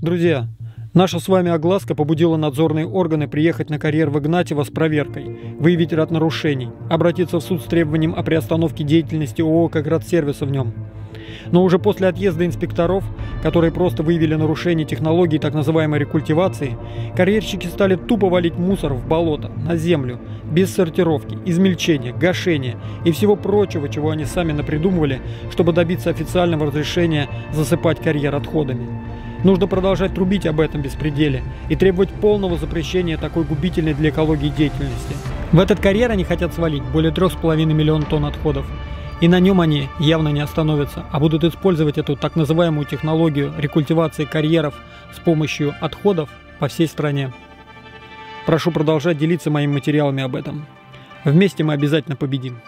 Друзья, наша с вами огласка побудила надзорные органы приехать на карьер в Игнатьево с проверкой, выявить ряд нарушений, обратиться в суд с требованием о приостановке деятельности ООО «Каградсервиса» в нем. Но уже после отъезда инспекторов, которые просто выявили нарушение технологии так называемой рекультивации, карьерщики стали тупо валить мусор в болото, на землю, без сортировки, измельчения, гашения и всего прочего, чего они сами напридумывали, чтобы добиться официального разрешения засыпать карьер отходами. Нужно продолжать трубить об этом беспределе и требовать полного запрещения такой губительной для экологии деятельности. В этот карьер они хотят свалить более 3,5 миллиона тонн отходов. И на нем они явно не остановятся, а будут использовать эту так называемую технологию рекультивации карьеров с помощью отходов по всей стране. Прошу продолжать делиться моими материалами об этом. Вместе мы обязательно победим.